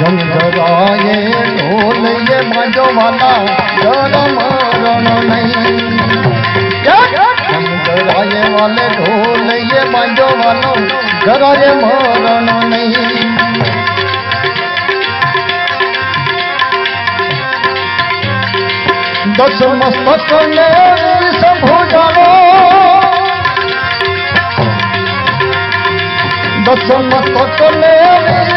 गंगराए ढोल ये मजो वाला जरा मरण नहीं। गंगराए वाले ढोल ये मजो वाला जरा ये नहीं। दस मस्तक ने दस मस्तक ने